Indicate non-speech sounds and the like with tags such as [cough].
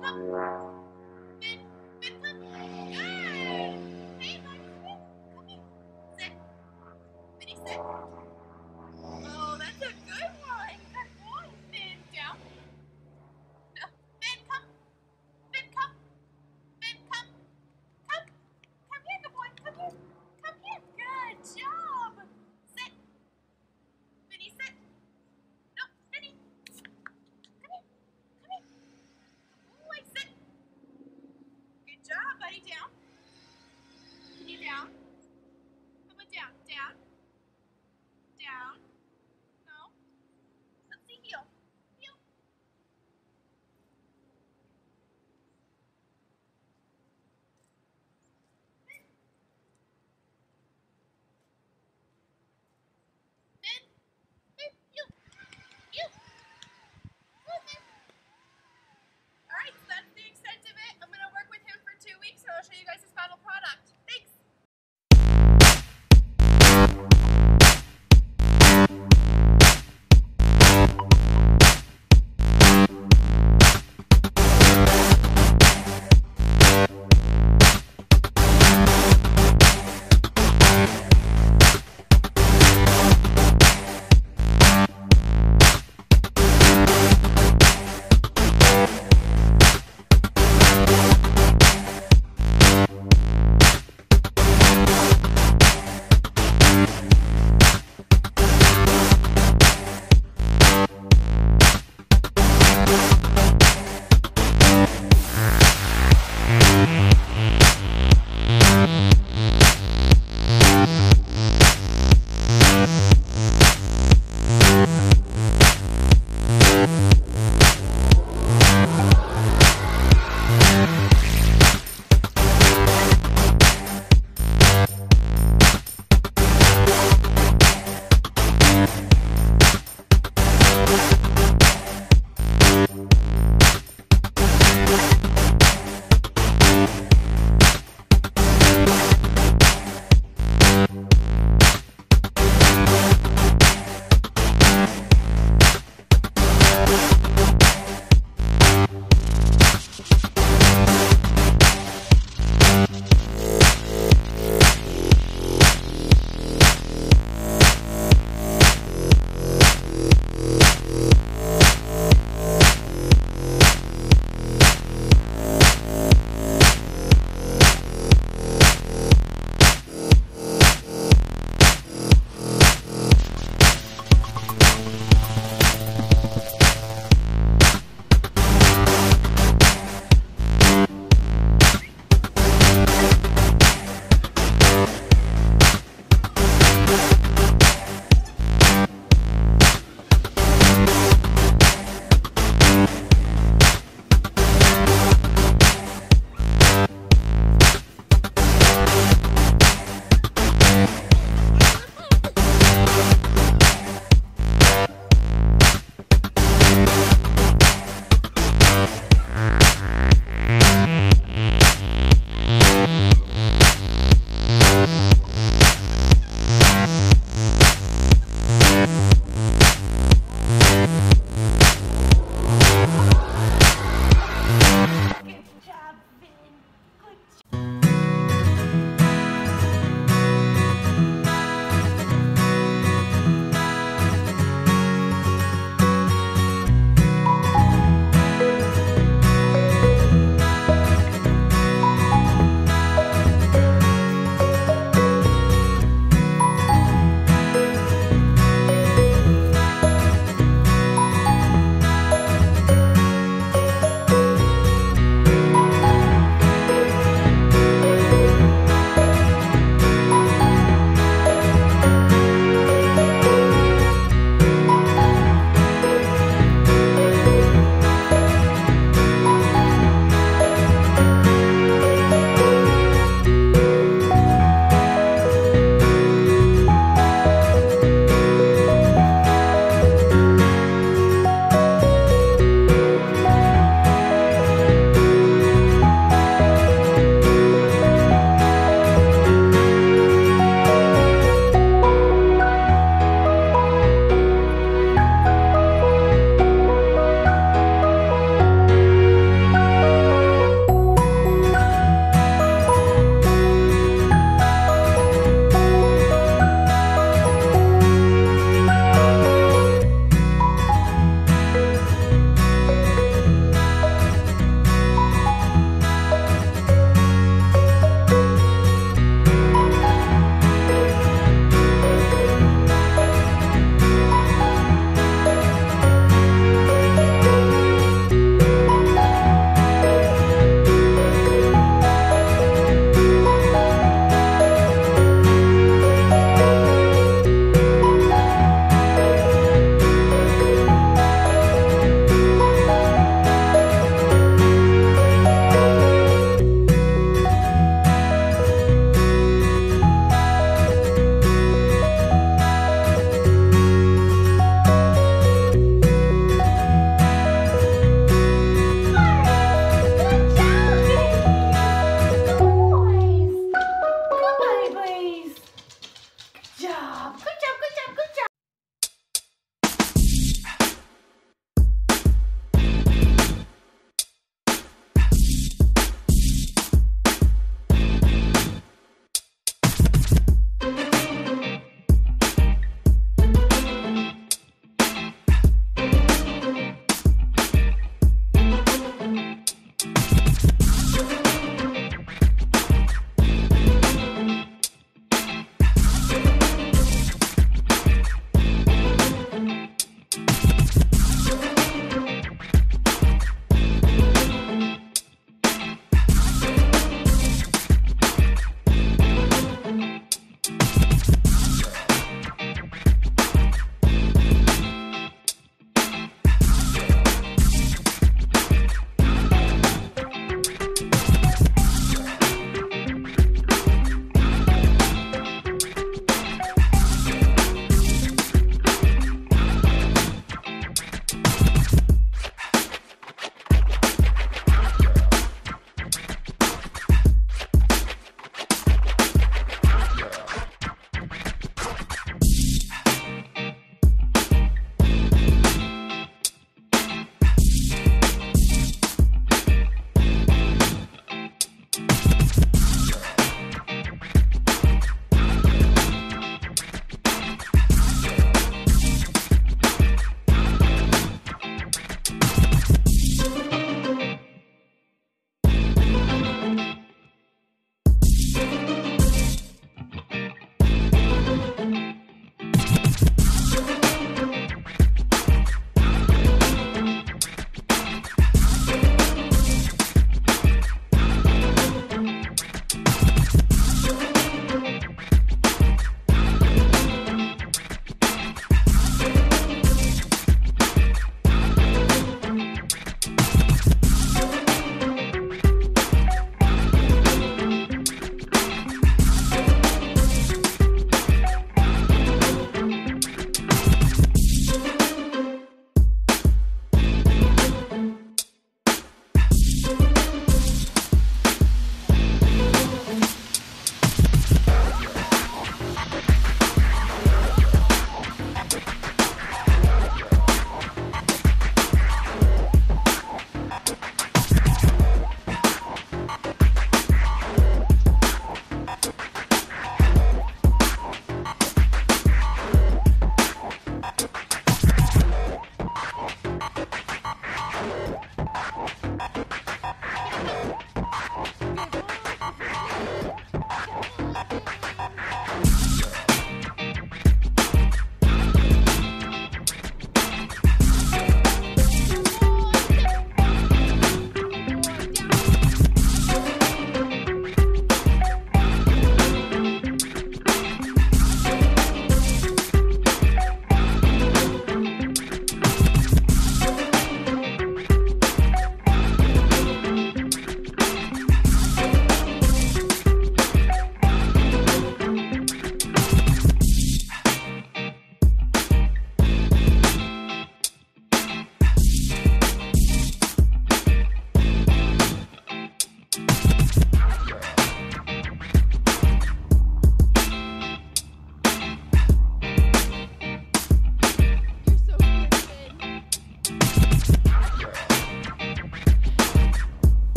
Yeah. [laughs]